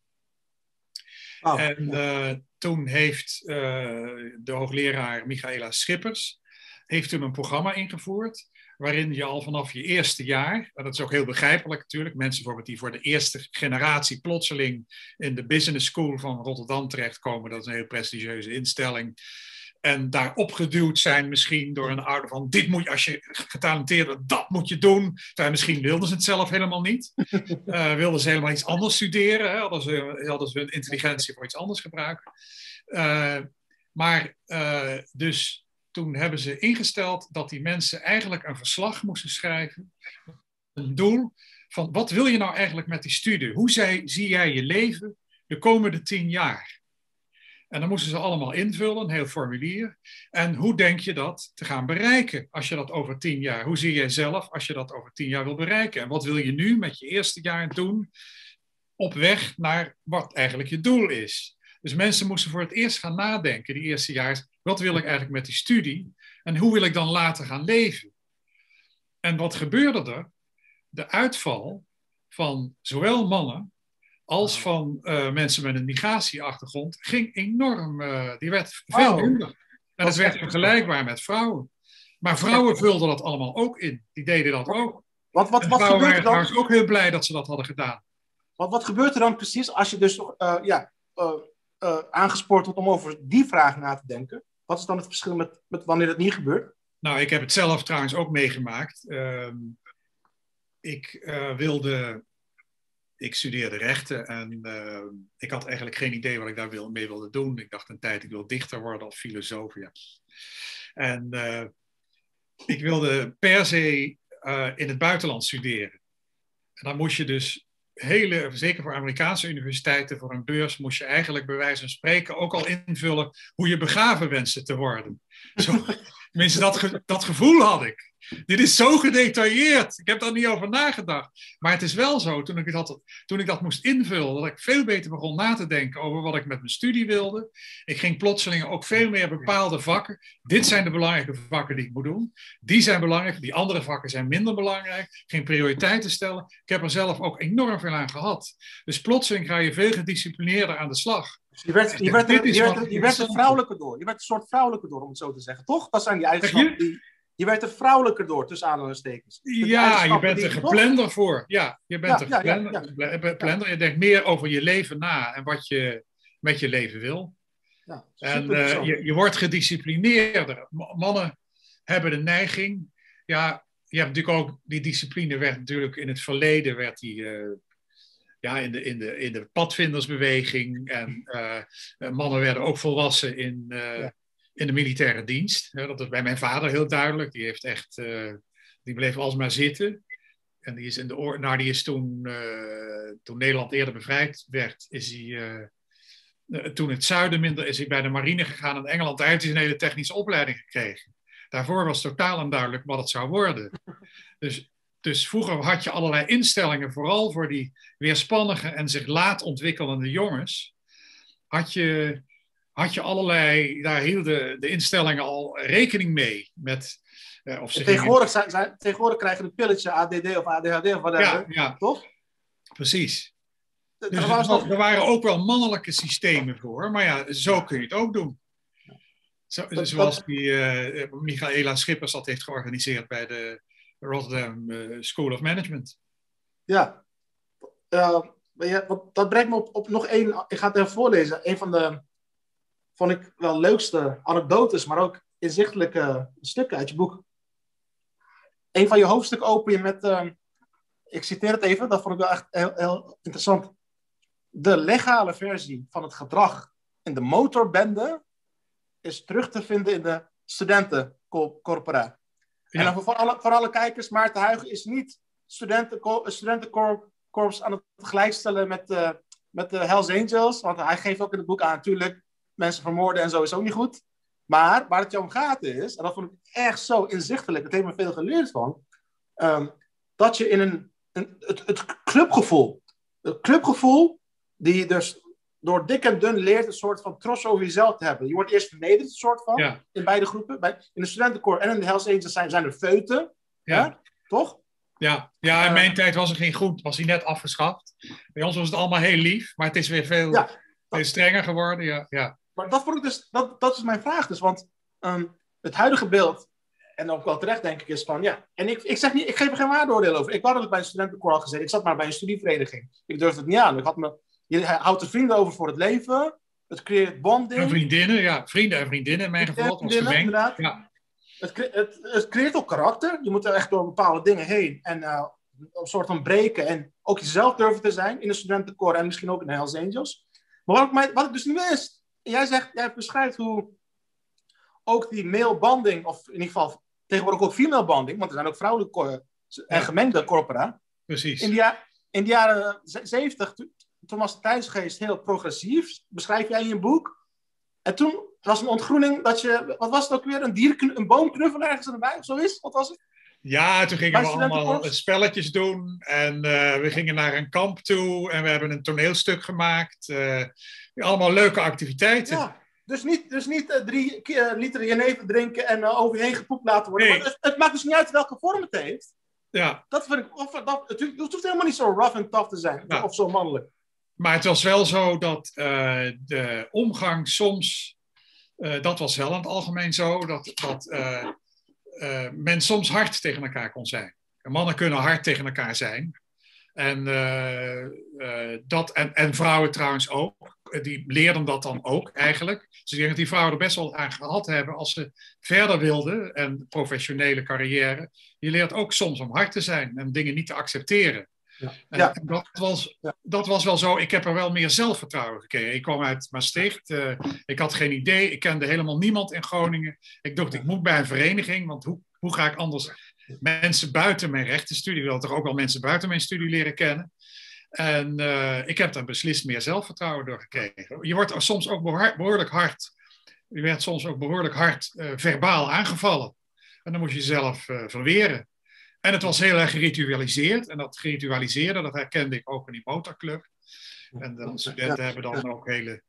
Oh, en toen heeft de hoogleraar Michaela Schippers heeft toen een programma ingevoerd waarin je al vanaf je eerste jaar, en dat is ook heel begrijpelijk natuurlijk, mensen bijvoorbeeld die voor de eerste generatie plotseling in de business school van Rotterdam terechtkomen, dat is een heel prestigieuze instelling, en daar opgeduwd zijn misschien door een ouder van dit moet je, als je getalenteerd bent, dat moet je doen. Terwijl misschien wilden ze het zelf helemaal niet. Uh, wilden ze helemaal iets anders studeren. Hè? Hadden, ze, hadden ze hun intelligentie voor iets anders gebruiken. Uh, maar uh, dus toen hebben ze ingesteld dat die mensen eigenlijk een verslag moesten schrijven. Een doel van wat wil je nou eigenlijk met die studie? Hoe zie jij je leven de komende tien jaar? En dan moesten ze allemaal invullen, een heel formulier. En hoe denk je dat te gaan bereiken als je dat over tien jaar? Hoe zie jij zelf als je dat over tien jaar wil bereiken? En wat wil je nu met je eerste jaar doen op weg naar wat eigenlijk je doel is? Dus mensen moesten voor het eerst gaan nadenken, die eerste jaar, wat wil ik eigenlijk met die studie? En hoe wil ik dan later gaan leven? En wat gebeurde er? De uitval van zowel mannen als van uh, mensen met een migratieachtergrond ging enorm, uh, die werd veel minder. En dat werd vergelijkbaar met vrouwen. Maar vrouwen vulden dat allemaal ook in. Die deden dat ook. Wat, wat, wat vrouwen waren trouwens ook heel blij dat ze dat hadden gedaan. Wat, wat gebeurt er dan precies als je dus uh, ja, aangespoord wordt om over die vraag na te denken? Wat is dan het verschil met, met wanneer het niet gebeurt? Nou, ik heb het zelf trouwens ook meegemaakt. Ehm, ik wilde ik studeerde rechten en uh, ik had eigenlijk geen idee wat ik daar wil, mee wilde doen. Ik dacht een tijd, ik wil dichter worden of filosoof. Ja. En uh, ik wilde per se uh, in het buitenland studeren. En dan moest je dus hele, zeker voor Amerikaanse universiteiten, voor een beurs, moest je eigenlijk bij wijze van spreken ook al invullen hoe je begraven wenste te worden. Zo, tenminste, dat, dat gevoel had ik. Dit is zo gedetailleerd. Ik heb daar niet over nagedacht. Maar het is wel zo, toen ik, dat, toen ik dat moest invullen, dat ik veel beter begon na te denken over wat ik met mijn studie wilde. Ik ging plotseling ook veel meer bepaalde vakken. Dit zijn de belangrijke vakken die ik moet doen. Die zijn belangrijk, die andere vakken zijn minder belangrijk. Geen prioriteiten stellen. Ik heb er zelf ook enorm veel aan gehad. Dus plotseling ga je veel gedisciplineerder aan de slag. je werd, je werd, er, je werd, je werd er vrouwelijker door. Je werd een soort vrouwelijker door, om het zo te zeggen. Toch? Dat zijn die eigenschappen die je werd er vrouwelijker door, tussen aanhalingstekens. Ja, je bent er geplander voor. Ja, je bent er geplander. Je denkt meer over je leven na en wat je met je leven wil. Ja, en uh, je, je wordt gedisciplineerder. Mannen hebben de neiging. Ja, je hebt natuurlijk ook die discipline werd natuurlijk in het verleden werd die, uh, ja, in, de, in, de, in de padvindersbeweging. En mannen werden ook volwassen in, in de militaire dienst. dat is bij mijn vader heel duidelijk. Die heeft echt, die bleef alsmaar zitten. En die is, in de oor, nou, die is toen, toen Nederland eerder bevrijd werd, is hij toen het zuiden minder is hij bij de marine gegaan in Engeland. Daar heeft hij een hele technische opleiding gekregen. Daarvoor was totaal onduidelijk wat het zou worden. Dus, dus vroeger had je allerlei instellingen, vooral voor die weerspannige en zich laat ontwikkelende jongens. Had je, had je allerlei, daar hielden de instellingen al rekening mee. Met, uh, of ze tegenwoordig, zijn, tegenwoordig krijgen de pilletje ADD of ADHD of wat ja, ja. toch? Precies. Dus er waren ook wel mannelijke systemen voor, maar ja, zo kun je het ook doen. Zo, zoals die uh, Michaela Schippers dat heeft georganiseerd bij de Rotterdam School of Management. Ja, uh, dat brengt me op, op nog één. Ik ga het even voorlezen. Een van de, vond ik wel leukste anekdotes, maar ook inzichtelijke stukken uit je boek. Een van je hoofdstukken open je met, ik citeer het even, dat vond ik wel echt heel, heel interessant. De legale versie van het gedrag in de motorbende is terug te vinden in de studentencorpora. En dan voor alle, voor alle kijkers, Maarten Huigen is niet studentenkorps aan het gelijkstellen met, uh, met de Hells Angels. Want hij geeft ook in het boek aan, natuurlijk, mensen vermoorden en zo is ook niet goed. Maar waar het je om gaat is, en dat vond ik echt zo inzichtelijk, het heeft me veel geleerd van, um, dat je in een, een het, het clubgevoel, het clubgevoel die dus door dik en dun leert een soort van tros over jezelf te hebben. Je wordt eerst vernederd, een soort van, in beide groepen. Bij, in de studentenkoor en in de Hells Angels zijn, zijn er feuten. Ja. Toch? Ja, ja in eh, mijn tijd was er geen goed, was hij net afgeschaft. Bij ons was het allemaal heel lief, maar het is weer veel, ja, veel strenger geworden. Ja, ja. Maar dat, vond ik dus, dat, dat is mijn vraag dus, want um, het huidige beeld, en ook wel terecht denk ik, is van ja. En ik, ik zeg niet, ik geef er geen waardeoordeel over. Ik had het bij een studentenkoor al gezeten, ik zat maar bij een studievereniging. Ik durfde het niet aan. Ik had me je houdt er vrienden over voor het leven. Het creëert bonding. En vriendinnen, ja. Vrienden en vriendinnen in mijn geval. Vriendinnen, inderdaad. Ja. Het, het, het, creëert ook karakter. Je moet er echt door bepaalde dingen heen. En uh, een soort van breken. En ook jezelf durven te zijn in de studentenkoor. En misschien ook in de Hells Angels. Maar wat ik, mij, wat ik dus niet wist. Jij zegt, jij beschrijft hoe ook die male banding. Of in ieder geval tegenwoordig ook female banding. Want er zijn ook vrouwelijke en gemengde corpora. Precies. In de, in de jaren 70 toen was de tijdsgeest heel progressief, beschrijf jij in je boek. En toen was een ontgroening dat je, wat was het ook weer, een, dier, een boomknuffel ergens erbij, of zo is? Wat was het? Ja, toen gingen we allemaal spelletjes doen en uh, we gingen naar een kamp toe en we hebben een toneelstuk gemaakt. Uh, allemaal leuke activiteiten. Ja, dus niet, dus niet uh, drie liter jenever drinken en over je heen gepoept laten worden. Nee. Het, het, maakt dus niet uit welke vorm het heeft. Ja. Dat vind ik, of, dat, het, hoeft helemaal niet zo rough en tough te zijn, of zo mannelijk. Maar het was wel zo dat de omgang soms, dat was wel in het algemeen zo, dat, dat uh, men soms hard tegen elkaar kon zijn. Mannen kunnen hard tegen elkaar zijn. En, dat, en, en vrouwen trouwens ook. Die leerden dat dan ook eigenlijk. Ze zeggen dat die vrouwen er best wel aan gehad hebben als ze verder wilden en professionele carrière. Je leert ook soms om hard te zijn en dingen niet te accepteren. Ja. Dat, was, dat was wel zo. Ik heb er wel meer zelfvertrouwen gekregen. Ik kwam uit Maastricht. Uh, ik had geen idee. Ik kende helemaal niemand in Groningen. Ik dacht, ik moet bij een vereniging. Want hoe, hoe ga ik anders mensen buiten mijn rechtenstudie... Ik wil toch ook wel mensen buiten mijn studie leren kennen. En uh, ik heb daar beslist meer zelfvertrouwen door gekregen. Je wordt soms ook behoorlijk hard... Je werd soms ook behoorlijk hard uh, verbaal aangevallen. En dan moest je jezelf verweren. En het was heel erg geritualiseerd. En dat geritualiseerde, dat herkende ik ook in die motorclub. En de studenten hebben dan ook hele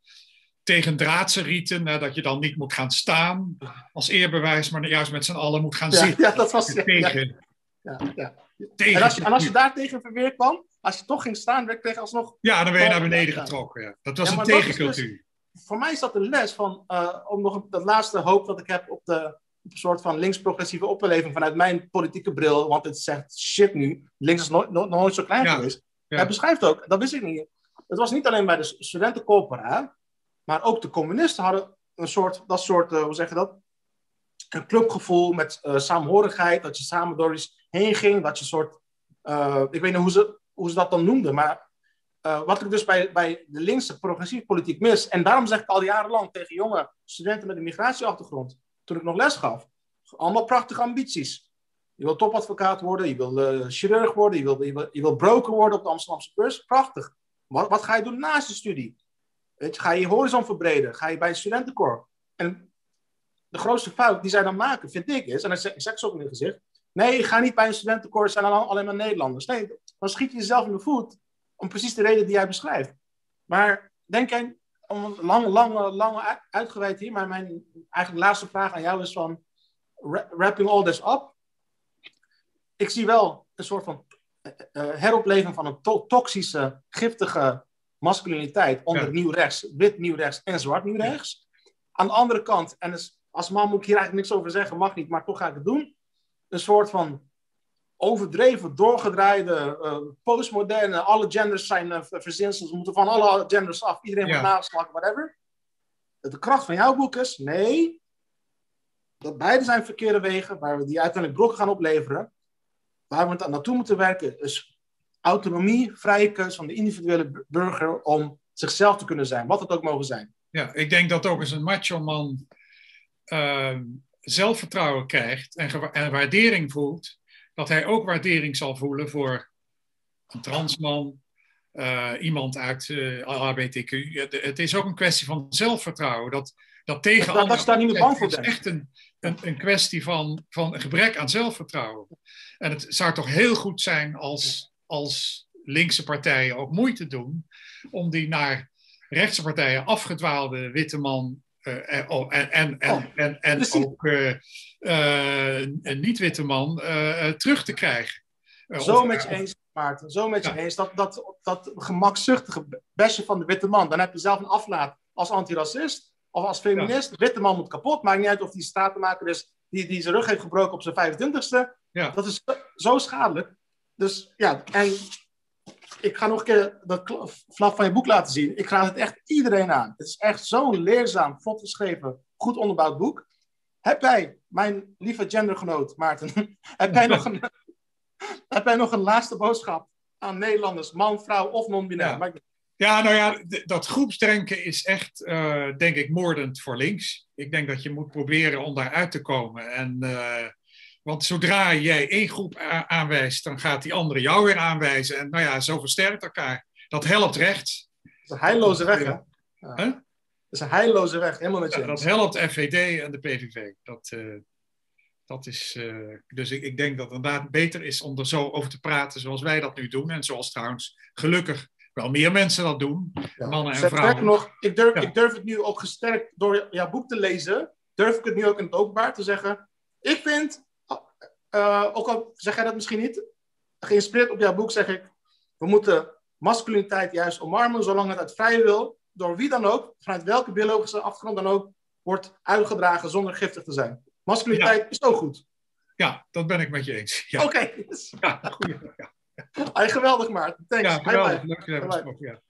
tegendraadse riten, dat je dan niet moet gaan staan als eerbewijs, maar juist met z'n allen moet gaan zitten. Ja, dat was tegen. Ja, ja. Tegen en, als je, en als je daar tegen verweer kwam, als je toch ging staan, werd je alsnog. Ja, dan ben je naar beneden getrokken. Ja. Dat was een tegencultuur. Dus, voor mij is dat een les van, uh, om nog dat laatste hoop dat ik heb op de een soort van links-progressieve opleving vanuit mijn politieke bril, want het zegt shit nu. Links is nooit, nooit, nooit zo klein geweest. Hij beschrijft ook, dat wist ik niet. Het was niet alleen bij de studentencorpora, maar ook de communisten hadden een soort, dat soort, uh, hoe zeg je dat? Een clubgevoel met uh, saamhorigheid, dat je samen door iets heen ging, dat je soort, uh, ik weet niet hoe ze, hoe ze dat dan noemden, maar wat ik dus bij, bij de linkse progressieve politiek mis. En daarom zeg ik al jarenlang tegen jonge studenten met een migratieachtergrond, toen ik nog les gaf. Allemaal prachtige ambities. Je wil topadvocaat worden, je wil uh, chirurg worden, je wil, je, wil, je wil broker worden op de Amsterdamse beurs. Prachtig. Wat, wat ga je doen naast je studie? Ga je je horizon verbreden? Ga je bij een studentenkorps? En de grootste fout die zij dan maken, vind ik, is, en ik zeg, ik ze ook in het gezicht, nee, ga niet bij een studentenkorps zijn alleen maar Nederlanders. Nee, dan schiet je jezelf in de voet om precies de reden die jij beschrijft. Maar denk om lang, lang, lang uitgeweid hier, maar mijn eigenlijk laatste vraag aan jou is van, wrapping all this up, ik zie wel een soort van uh, heropleving van een to toxische, giftige masculiniteit onder nieuw rechts, wit nieuw rechts en zwart nieuw rechts. Aan de andere kant, en als man moet ik hier eigenlijk niks over zeggen, mag niet, maar toch ga ik het doen. Een soort van overdreven, doorgedraaide, uh, postmoderne, alle genders zijn uh, verzinsels, we moeten van alle genders af, iedereen wordt ja. nageslagen, whatever. De kracht van jouw boek is, nee, dat beide zijn verkeerde wegen, waar we die uiteindelijk brokken gaan opleveren. Waar we naartoe moeten werken is autonomie, vrije keus van de individuele burger om zichzelf te kunnen zijn, wat het ook mogen zijn. Ja, ik denk dat ook eens een macho man uh, zelfvertrouwen krijgt en, en waardering voelt, dat hij ook waardering zal voelen voor een transman, uh, iemand uit uh, eh, LHBTQ. Het, het, is ook een kwestie van zelfvertrouwen. Dat, dat tegen dat, dat is daar niet meer bang voor. Het is echt een, een, een kwestie van, van een gebrek aan zelfvertrouwen. En het zou toch heel goed zijn als, als linkse partijen ook moeite doen om die naar rechtse partijen afgedwaalde witte man en, en, en, en, en ook een niet-witte man terug te krijgen. zo met je eens, Maarten. Zo met je eens. Dat, dat, dat gemakzuchtige besje van de witte man. Dan heb je zelf een aflaat als antiracist of als feminist. De witte man moet kapot. Maakt niet uit of die statenmaker is die, die zijn rug heeft gebroken op zijn 25ste. Ja. Dat is zo schadelijk. Dus ja, en ik ga nog een keer dat flap van je boek laten zien. Ik raad het echt iedereen aan. Het is echt zo'n leerzaam, vlot geschreven, goed onderbouwd boek. Heb jij, mijn lieve gendergenoot Maarten, heb jij nog een, heb jij nog een laatste boodschap aan Nederlanders, man, vrouw of non-binair? Ja. ja. nou ja, dat groepsdenken is echt, uh, denk ik, moordend voor links. Ik denk dat je moet proberen om daaruit te komen. En uh, want zodra jij één groep aanwijst, dan gaat die andere jou weer aanwijzen. En nou ja, zo versterkt elkaar. Dat helpt rechts. Dat is een heilloze weg, hè? Ja. Huh? Dat is een heilloze weg, helemaal met je. Ja, dat helpt FVD en de PVV. Dat, uh, dat is, uh, dus ik, ik denk dat het inderdaad beter is om er zo over te praten zoals wij dat nu doen. En zoals trouwens gelukkig wel meer mensen dat doen. Ja. Mannen en vrouwen. Nog, ik, durf, ik durf het nu ook gesterkt door jouw boek te lezen. Durf ik het nu ook in het openbaar te zeggen. Ik vind uh, ook al zeg jij dat misschien niet, geïnspireerd op jouw boek zeg ik, we moeten masculiniteit juist omarmen, zolang het uit vrije wil, door wie dan ook, vanuit welke biologische achtergrond dan ook, wordt uitgedragen zonder giftig te zijn. Masculiniteit ja. is ook goed. Ja, dat ben ik met je eens. Ja. Oké. Okay. Ja, goeie. Ja. Ay, geweldig, Maarten. Thanks. Ja, geweldig. Je Ja.